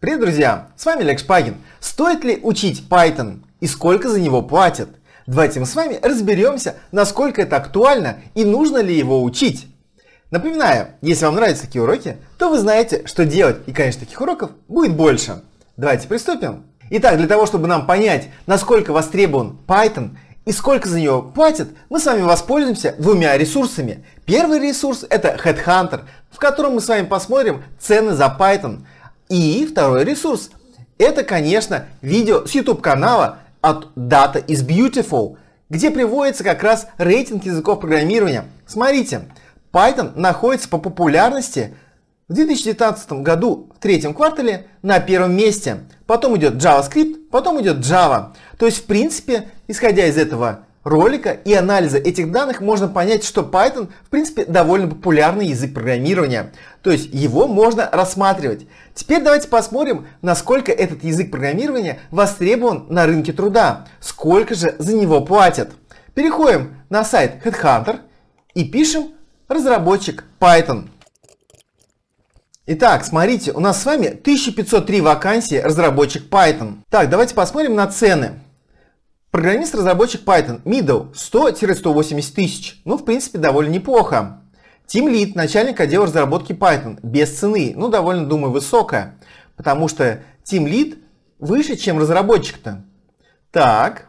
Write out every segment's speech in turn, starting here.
Привет, друзья! С вами Олег Шпагин. Стоит ли учить Python и сколько за него платят? Давайте мы с вами разберемся, насколько это актуально и нужно ли его учить. Напоминаю, если вам нравятся такие уроки, то вы знаете, что делать, и, конечно, таких уроков будет больше. Давайте приступим. Итак, для того, чтобы нам понять, насколько востребован Python и сколько за него платят, мы с вами воспользуемся двумя ресурсами. Первый ресурс это Headhunter, в котором мы с вами посмотрим цены за Python – и второй ресурс. Это, конечно, видео с YouTube канала от Data is Beautiful, где приводится как раз рейтинг языков программирования. Смотрите, Python находится по популярности в 2019 году в третьем квартале на первом месте. Потом идет JavaScript, потом идет Java. То есть, в принципе, исходя из этого ролика и анализа этих данных можно понять, что Python в принципе довольно популярный язык программирования. То есть его можно рассматривать. Теперь давайте посмотрим, насколько этот язык программирования востребован на рынке труда. Сколько же за него платят. Переходим на сайт Headhunter и пишем разработчик Python. Итак, смотрите, у нас с вами 1503 вакансии разработчик Python. Так, давайте посмотрим на цены. Программист-разработчик Python Middle 100-180 тысяч. Ну, в принципе, довольно неплохо. Team Lead, начальник отдела разработки Python, без цены. Ну, довольно, думаю, высокая. Потому что Team Lead выше, чем разработчик-то. Так.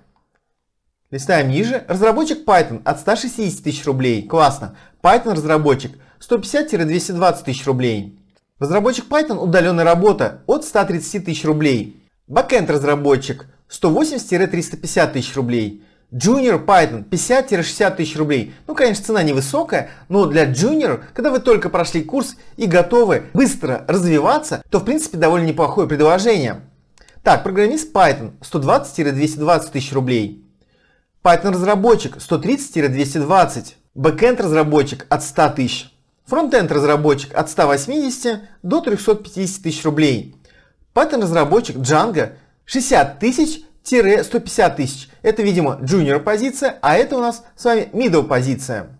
Листаем ниже. Разработчик Python от 160 тысяч рублей. Классно. Python разработчик 150-220 тысяч рублей. Разработчик Python удаленная работа от 130 тысяч рублей. Backend разработчик 180-350 тысяч рублей. Junior Python 50-60 тысяч рублей. Ну, конечно, цена невысокая, но для Junior, когда вы только прошли курс и готовы быстро развиваться, то в принципе довольно неплохое предложение. Так, программист Python 120-220 тысяч рублей. Python разработчик 130-220. Backend разработчик от 100 тысяч. Фронтенд разработчик от 180 до 350 тысяч рублей. Python разработчик Django 60 тысяч 150 тысяч. Это, видимо, junior позиция, а это у нас с вами middle позиция.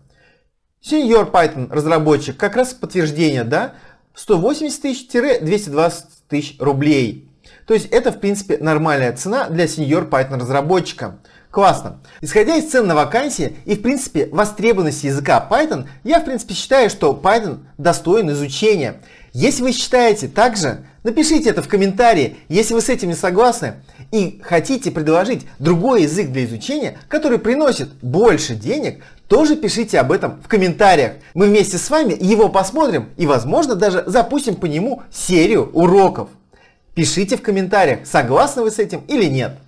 Senior Python разработчик, как раз подтверждение, да, 180 тысяч-220 тысяч рублей. То есть это, в принципе, нормальная цена для senior Python разработчика. Классно. Исходя из цен на вакансии и, в принципе, востребованности языка Python, я, в принципе, считаю, что Python достоин изучения. Если вы считаете так же, напишите это в комментарии, если вы с этим не согласны и хотите предложить другой язык для изучения, который приносит больше денег, тоже пишите об этом в комментариях. Мы вместе с вами его посмотрим и, возможно, даже запустим по нему серию уроков. Пишите в комментариях, согласны вы с этим или нет.